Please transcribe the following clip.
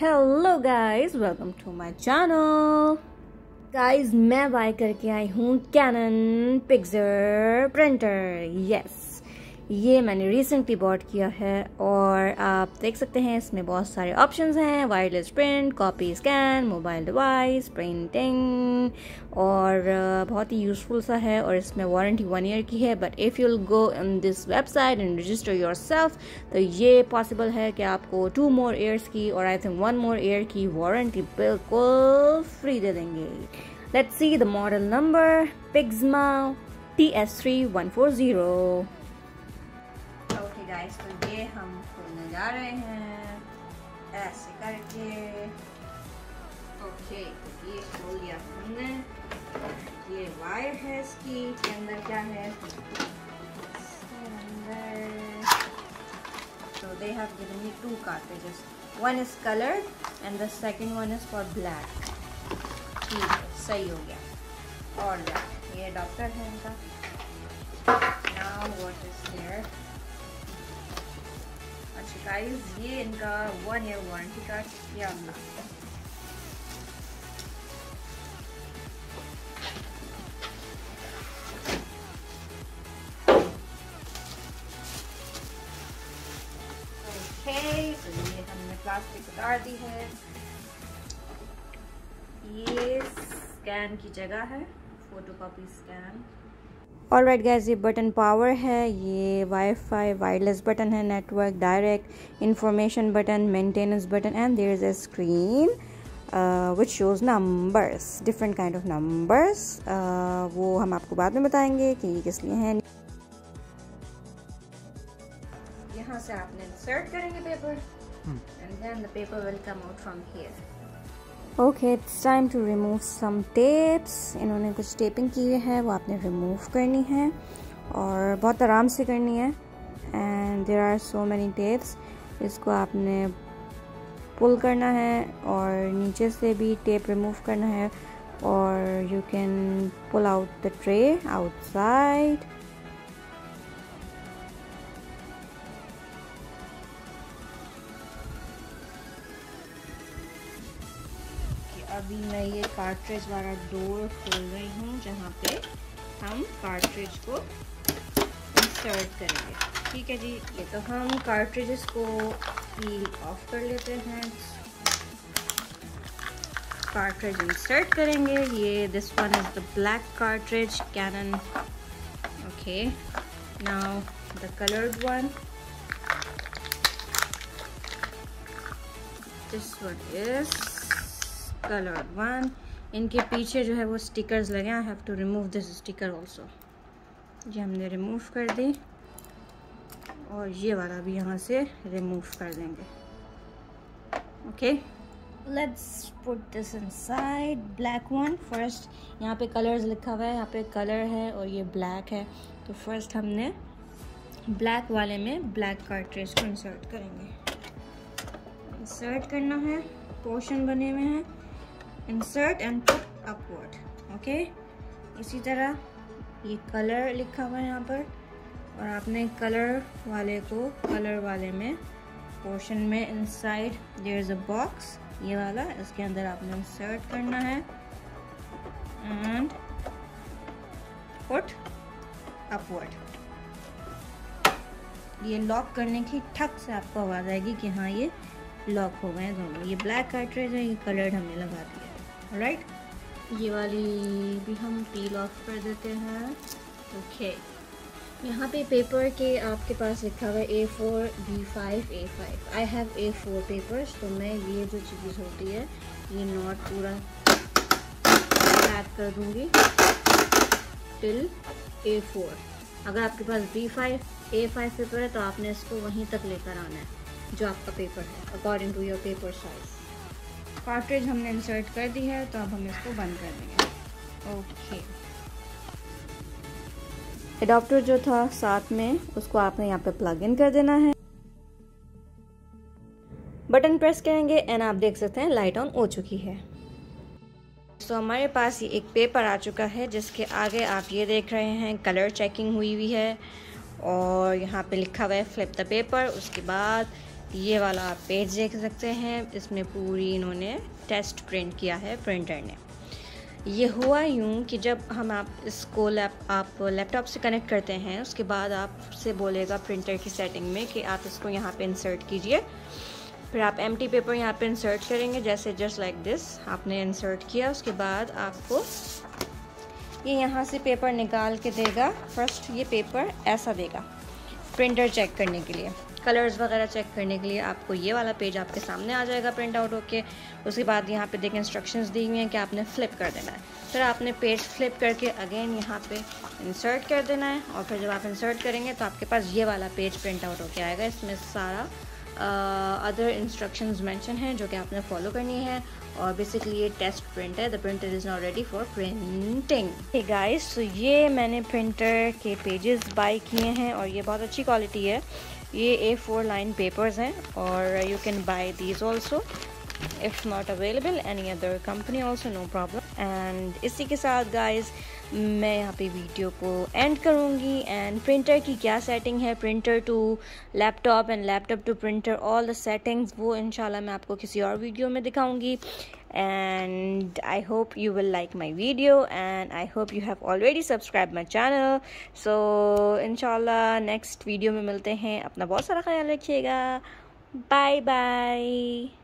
Hello guys welcome to my channel guys मैं buy करके आई हूँ कैनन पिक्सर प्रिंटर यस ये मैंने रिसेंटली बॉट किया है और आप देख सकते हैं, इसमें बहुत सारे ऑप्शंस हैं wireless print copy scan mobile device printing और बहुत ही यूज़फुल सा है और इसमें वारंटी वन ईयर की है but if you'll go in this website and register your तो ये पॉसिबल है कि आपको टू मोर ईयर्स की और I think one more year की वारंटी बिल्कुल फ्री दे देंगे। Let's see the model number Pixma T S three one four zero guys तो ये हम खोलने जा रहे हैं ऐसे करके ओके तो ये खोल लिया हमने ये वायर है इसकी के अंदर क्या है so they have given me two cartridges one is colored and the second one is for black ठीक है सही हो गया और ये डॉक्टर है इनका now what is there guys ये इनका वन ईयर वारंटी कार्ड या तो प्लास्टिक उतार दी है। ये स्कैन की जगह है photocopy scan all right guys ये बटन पावर है ये वाईफाई वायरलेस बटन है network direct information button maintenance button and there is a screen which shows numbers different kind of numbers वो हम आपको बाद में बताएँगे कि ये किस लिए हैं। यहाँ से आपने इंसर्ट करेंगे paper and then the paper will come out from here okay it's time to remove some tapes इन्होंने कुछ टेपिंग की है, वो आपने रिमूव करनी है और बहुत आराम से करनी है। And there are so many tapes इसको आपने पुल करना है और नीचे से भी टेप रिमूव करना है और you can pull out the tray outside अभी मैं ये कार्ट्रेज वाला डोर खोल रही हूँ, जहाँ पे हम कार्ट्रेज को इंसर्ट करेंगे। ठीक है जी? ये तो हम कार्ट्रेजेस को पील ऑफ़ कर लेते हैं। कार्ट्रेज इंसर्ट करेंगे। ये this one is the black cartridge Canon okay now the coloured one this one is colour one इनके पीछे जो है वो स्टिकर्स लगे I have to remove this sticker also ये हमने रिमूव कर दी। और ये वाला भी यहाँ से रिमूव कर देंगे। Okay let's put this inside black one first यहाँ पे कलर्स लिखा हुआ है। यहाँ पे कलर है और ये ब्लैक है। तो फ़र्स्ट हमने ब्लैक वाले में ब्लैक कार्ट्रेज को इंसर्ट करेंगे। इंसर्ट करना है। पोर्शन बने हुए हैं। Insert and put upward okay इसी तरह ये कलर लिखा हुआ है यहाँ पर, और आपने कलर वाले को कलर वाले में पोर्शन में inside there is a box ये वाला, इसके अंदर आपने इंसर्ट करना है एंड पुट अपवर्ड ये लॉक करने की ठक से आपको आवाज़ आएगी कि हाँ ये लॉक हो गए दोनों। ये ब्लैक कार्ट्रेज है, ये कलर्ड हमने लगा दिया। राइट ये वाली भी हम पील ऑफ़ कर देते हैं। ओके यहाँ पे पेपर के आपके पास लिखा हुआ है A four B five A five I have A four papers तो मैं ये जो चीज़ होती है, ये नॉट पूरा पैक कर दूँगी टिल ए फोर अगर आपके पास B five A five paper है तो आपने इसको वहीं तक लेकर आना है, जो आपका पेपर है according to your paper size cartridge हमने इंसर्ट कर दी है तो अब हम इसको बंद कर देंगे। ओके एडाप्टर जो था साथ में, उसको आपने यहाँ पे प्लग इन कर देना है। बटन प्रेस करेंगे एंड आप देख सकते हैं लाइट ऑन हो चुकी है। तो हमारे पास ये एक पेपर आ चुका है, जिसके आगे आप ये देख रहे हैं कलर चेकिंग हुई हुई है। और यहाँ पे लिखा हुआ है फ्लिप द पेपर उसके बाद ये वाला आप पेज देख सकते हैं। इसमें पूरी इन्होंने टेस्ट प्रिंट किया है प्रिंटर ने। ये हुआ यूँ कि जब हम आप इसको लैप आप लैपटॉप से कनेक्ट करते हैं, उसके बाद आपसे बोलेगा प्रिंटर की सेटिंग में कि आप इसको यहाँ पे इंसर्ट कीजिए। फिर आप एम पेपर यहाँ पे इंसर्ट करेंगे, जैसे जस्ट लाइक दिस आपने इंसर्ट किया, उसके बाद आपको ये यहाँ से पेपर निकाल के देगा। फ़र्स्ट ये पेपर ऐसा देगा प्रिंटर चेक करने के लिए। कलर्स वगैरह चेक करने के लिए आपको ये वाला पेज आपके सामने आ जाएगा प्रिंट आउट होके। उसके बाद यहाँ पे देखें इंस्ट्रक्शंस दी हुई हैं कि आपने फ्लिप कर देना है। फिर आपने पेज फ्लिप करके अगेन यहाँ पे इंसर्ट कर देना है और फिर जब आप इंसर्ट करेंगे तो आपके पास ये वाला पेज प्रिंट आउट होके आएगा। इसमें सारा अदर इंस्ट्रक्शंस मेंशन हैं जो कि आपने फॉलो करनी है और बेसिकली ये टेस्ट प्रिंट है the printer is not ready for printing guys तो ये मैंने प्रिंटर के पेजेस बाय किए हैं और ये बहुत अच्छी क्वालिटी है। ये ए फोर लाइन पेपर्स हैं और you can buy these also if not available any other company also no problem and इसी के साथ गाइज़ मैं यहाँ पे वीडियो को एंड करूँगी एंड प्रिंटर की क्या सेटिंग है? Printer to laptop and laptop to printer all the settings वो इंशाल्लाह मैं आपको किसी और वीडियो में दिखाऊँगी। And I hope you will like my video and I hope you have already subscribe my channel so inshallah next video में मिलते हैं। अपना बहुत सारा ख्याल रखिएगा। Bye bye